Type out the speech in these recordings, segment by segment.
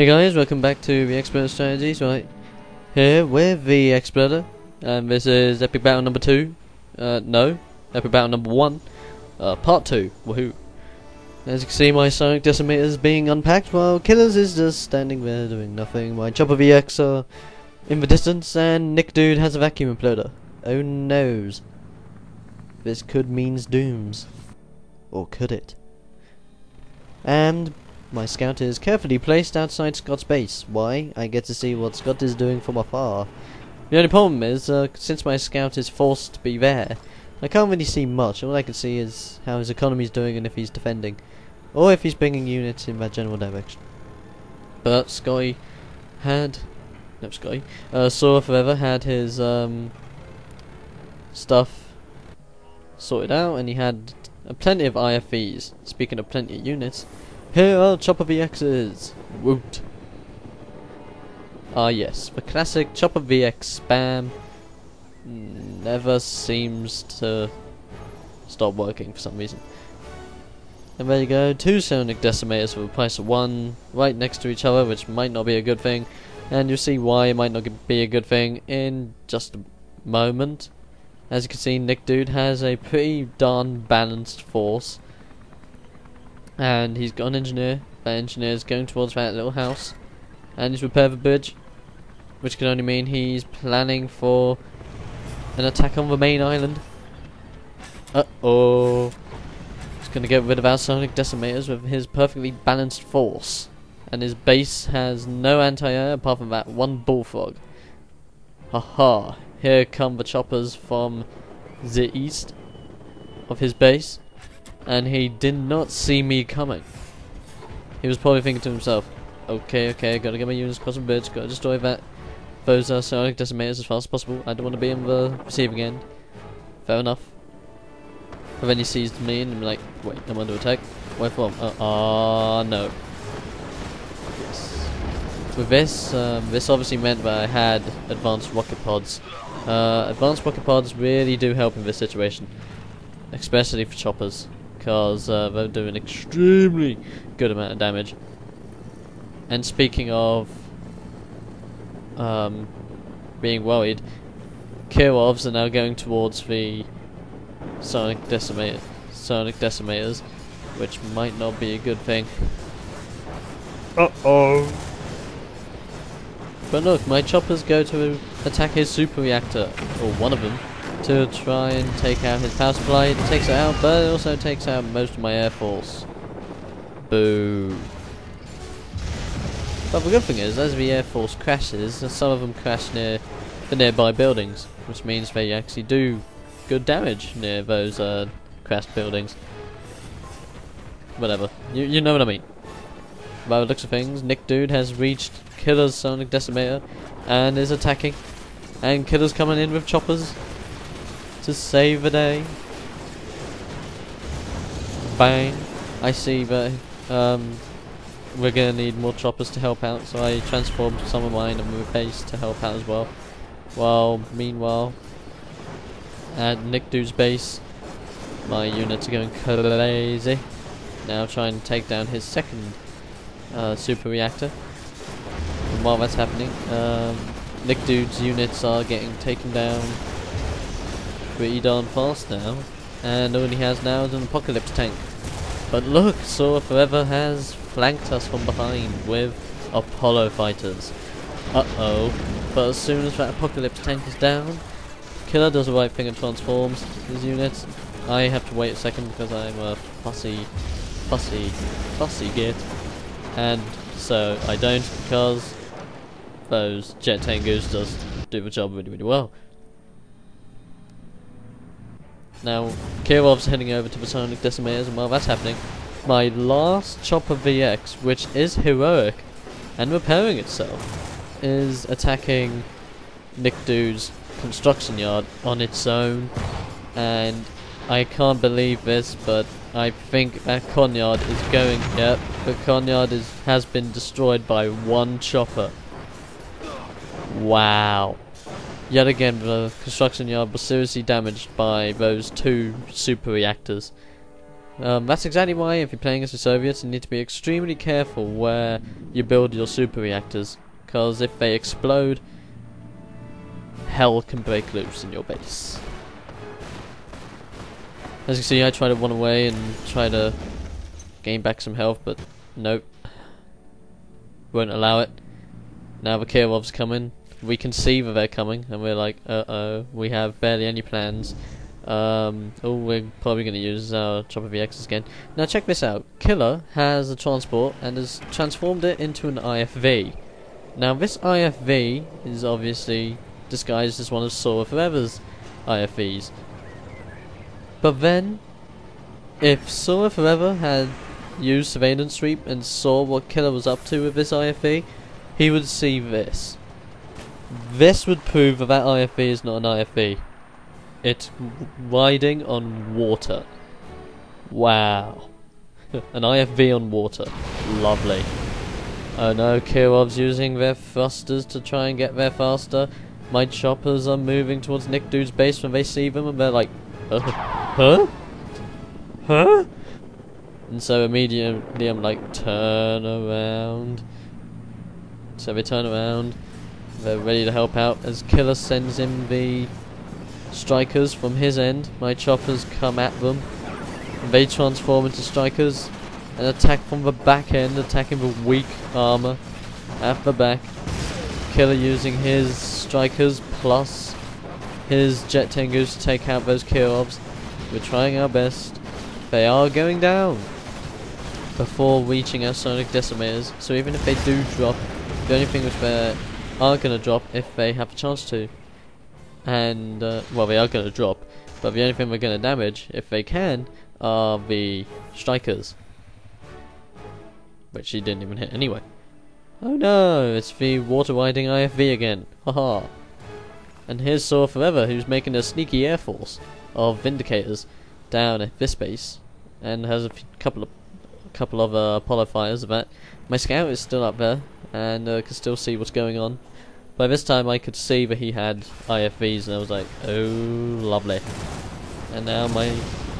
Hey guys, welcome back to the Expert Strategies. Right here with the Xploder, and this is Epic Battle number two. Uh, no, Epic Battle number one, uh, part two. Woohoo! As you can see, my Psionic Decimator is being unpacked, while Killers is just standing there doing nothing. My Chopper VX are in the distance, and Nick Dude has a vacuum imploder. Oh noes! This could means dooms, or could it? And my scout is carefully placed outside Scott's base. Why? I get to see what Scott is doing from afar. The only problem is, uh, since my scout is forced to be there, I can't really see much. All I can see is how his economy is doing and if he's defending. Or if he's bringing units in that general direction. But Scotty had... No, Scotty. Uh, Sora Forever had his um, stuff sorted out and he had plenty of IFVs. Speaking of plenty of units, here Chopper VXs. Woot. Ah yes, the classic Chopper VX spam never seems to stop working for some reason. And there you go, two Psionic Decimators for the price of one, right next to each other, which might not be a good thing. And you'll see why it might not be a good thing in just a moment. As you can see, Nick Dude has a pretty darn balanced force. And he's got an engineer. That going towards that little house. And he's repaired the bridge. Which can only mean he's planning for an attack on the main island. Uh-oh. He's going to get rid of our Psionic Decimators with his perfectly balanced force. And his base has no anti-air apart from that one bullfrog. Haha. Here come the choppers from the east of his base. And he did not see me coming. He was probably thinking to himself, okay, okay, gotta get my units across the bridge, gotta destroy that those uh, Psionic Decimators as fast as possible. I don't want to be in the receiving end. Fair enough. But then he sees me and I'm like, wait, I'm under attack. Where from? Uh, uh no. Yes. With this, um, this obviously meant that I had advanced rocket pods. Uh, advanced rocket pods really do help in this situation. Especially for choppers. Because uh, they're doing an extremely good amount of damage. And speaking of um, being worried, Kirovs are now going towards the Psionic Decimator, Psionic Decimators, which might not be a good thing. Uh oh. But look, my choppers go to attack his super reactor, or one of them, to try and take out his power supply. It takes it out, but it also takes out most of my air force. Boo. But the good thing is, as the Air Force crashes, some of them crash near the nearby buildings, which means they actually do good damage near those uh, crashed buildings. Whatever. You, you know what I mean. By the looks of things, Nick Dude has reached Killer's Psionic Decimator and is attacking. And Killer's coming in with choppers to save the day. Bang. I see that um, we're gonna need more choppers to help out, so I transformed some of mine and moved base to help out as well. Well, meanwhile, at Nick Dude's base, my units are going crazy. Now trying to take down his second uh, super reactor. And while that's happening, um, Nick Dude's units are getting taken down pretty darn fast now. And all he has now is an apocalypse tank. But look, Sora Forever has flanked us from behind with Apollo fighters. Uh-oh. But as soon as that Apocalypse tank is down, Killer does the right thing and transforms his units. I have to wait a second because I'm a fussy, fussy, fussy git. And so I don't because those Jet Tengus just do the job really, really well. Now, Kirov's heading over to the Psionic Decimators, and while that's happening, my last Chopper VX, which is heroic and repairing itself, is attacking Nick Dude's construction yard on its own. And I can't believe this, but I think that Conyard is going. Yep, the Conyard is has been destroyed by one chopper. Wow. Yet again, the construction yard was seriously damaged by those two super reactors. Um, that's exactly why, if you're playing as the Soviets, you need to be extremely careful where you build your super reactors, because if they explode, hell can break loose in your base. As you see, I try to run away and try to gain back some health, but nope. Won't allow it. Now the Kirov's coming. We can see that they're coming, and we're like, uh oh, we have barely any plans. Um, oh, we're probably going to use our Chopper VX again. Now check this out. Killer has a transport and has transformed it into an IFV. Now this IFV is obviously disguised as one of Sora Forever's IFVs. But then, if Sora Forever had used Surveillance Sweep and saw what Killer was up to with this IFV, he would see this. This would prove that that IFV is not an IFV. It's riding on water. Wow. an IFV on water. Lovely. Oh no, Kirov's using their thrusters to try and get there faster. My choppers are moving towards Nick Dude's base when they see them and they're like, uh, huh? Huh? And so immediately I'm like, turn around. So they turn around. They're ready to help out as Killer sends in the strikers from his end. My choppers come at them. They transform into strikers and attack from the back end, attacking the weak armor at the back. Killer using his strikers plus his jet tengus to take out those Kirovs. We're trying our best. They are going down before reaching our psionic decimators. So even if they do drop, the only thing which they are going to drop if they have a chance to. And, uh, well, they are going to drop. But the only thing we're going to damage, if they can, are the strikers. Which he didn't even hit anyway. Oh no, it's the water riding IFV again. Haha. And here's Sora Forever, who's making a sneaky air force of Vindicators down at this base, and has a couple of couple of uh, Apollo of that. My scout is still up there, and uh, can still see what's going on. By this time, I could see that he had IFVs, and I was like, oh, lovely. And now my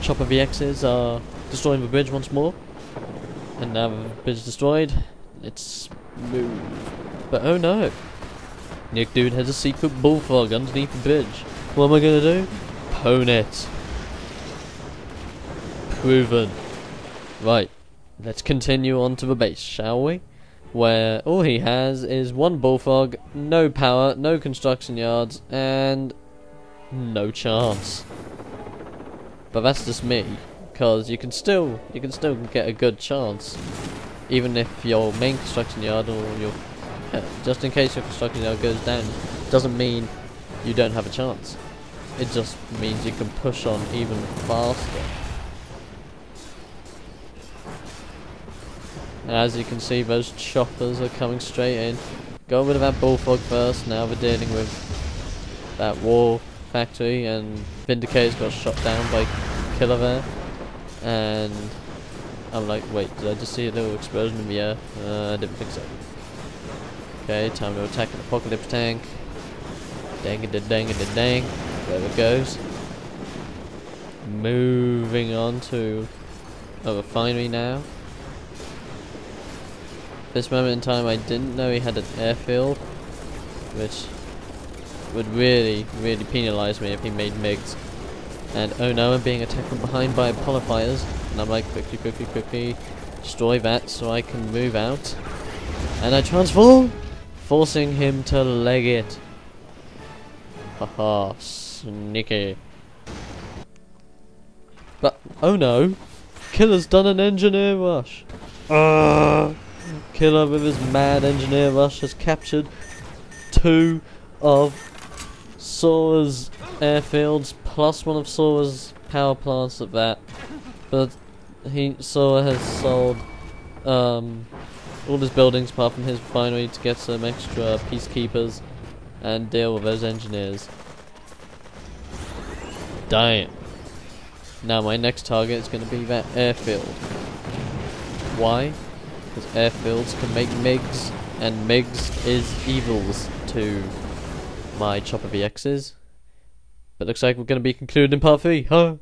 chopper VXs are destroying the bridge once more. And now the bridge is destroyed. It's move. But oh no! Nick Dude has a secret bullfrog underneath the bridge. What am I gonna do? Pwn it. Proven. Right. Let's continue on to the base, shall we? Where all he has is one bullfrog, no power, no construction yards, and no chance. But that's just me, because you can still you can still get a good chance even if your main construction yard or your just in case your construction yard goes down doesn't mean you don't have a chance it just means you can push on even faster as you can see those choppers are coming straight in Got rid of that bullfrog first now we're dealing with that war factory and Vindicator's got shot down by Killer there and I'm like, wait, did I just see a little explosion in the air? Uh, I didn't think so. Okay, time to attack an apocalypse tank. Dang it, dang it, dang. There it goes. Moving on to a refinery now. This moment in time, I didn't know he had an airfield, which would really, really penalise me if he made MiGs. And oh no, I'm being attacked from behind by Apollo fighters. And I'm like, quickly, quickly, quickly, destroy that so I can move out. And I transform, forcing him to leg it. Haha, sneaky. But, oh no, Killer's done an engineer rush. Uh, Killer with his mad engineer rush has captured two of Sora's airfields plus one of Sora's power plants at that. But he Sora has sold um, all his buildings apart from his refinery to get some extra peacekeepers and deal with those engineers. Damn. Now my next target is going to be that airfield. Why? Because airfields can make MiGs, and MiGs is evils to my Chopper VXs. But looks like we're going to be concluded in part 3, huh?